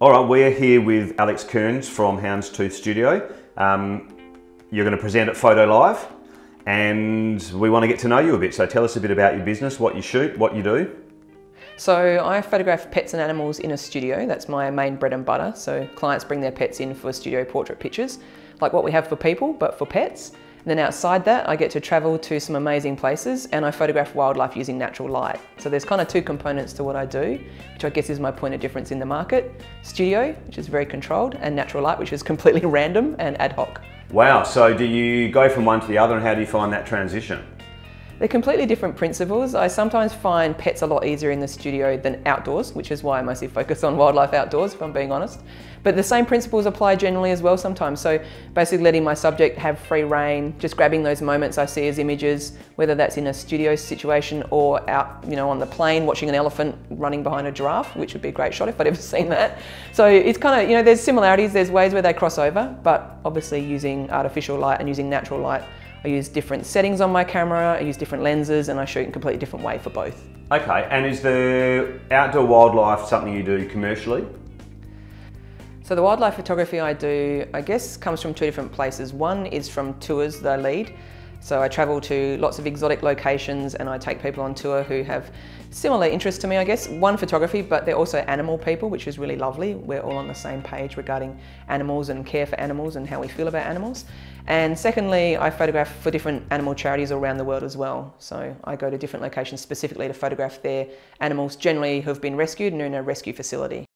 All right, we're here with Alex Cearns from Houndstooth Studio. Um, you're going to present at Photo Live and we want to get to know you a bit. So tell us a bit about your business, what you shoot, what you do. So I photograph pets and animals in a studio. That's my main bread and butter. So clients bring their pets in for studio portrait pictures, like what we have for people, but for pets. And then outside that, I get to travel to some amazing places and I photograph wildlife using natural light. So there's kind of two components to what I do, which I guess is my point of difference in the market. Studio, which is very controlled, and natural light, which is completely random and ad hoc. Wow, so do you go from one to the other and how do you find that transition? They're completely different principles. I sometimes find pets a lot easier in the studio than outdoors, which is why I mostly focus on wildlife outdoors, if I'm being honest. But the same principles apply generally as well sometimes. So basically letting my subject have free rein, just grabbing those moments I see as images, whether that's in a studio situation or out, you know, on the plain watching an elephant running behind a giraffe, which would be a great shot if I'd ever seen that. So it's kind of, you know, there's similarities, there's ways where they cross over, but obviously using artificial light and using natural light I use different settings on my camera, I use different lenses and I shoot in a completely different way for both. Okay, and is the outdoor wildlife something you do commercially? So the wildlife photography I do, I guess, comes from two different places. One is from tours that I lead. So I travel to lots of exotic locations and I take people on tour who have similar interests to me, I guess. One, photography, but they're also animal people, which is really lovely. We're all on the same page regarding animals and care for animals and how we feel about animals. And secondly, I photograph for different animal charities around the world as well. So I go to different locations specifically to photograph their animals, generally who have been rescued and in a rescue facility.